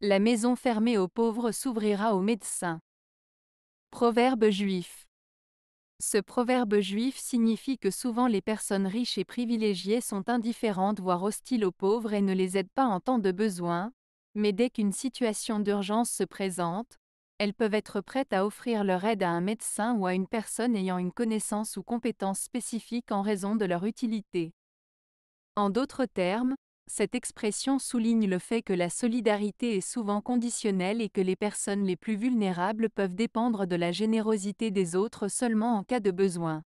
La maison fermée aux pauvres s'ouvrira aux médecins. Proverbe juif. Ce proverbe juif signifie que souvent les personnes riches et privilégiées sont indifférentes voire hostiles aux pauvres et ne les aident pas en temps de besoin, mais dès qu'une situation d'urgence se présente, elles peuvent être prêtes à offrir leur aide à un médecin ou à une personne ayant une connaissance ou compétence spécifique en raison de leur utilité. En d'autres termes, cette expression souligne le fait que la solidarité est souvent conditionnelle et que les personnes les plus vulnérables peuvent dépendre de la générosité des autres seulement en cas de besoin.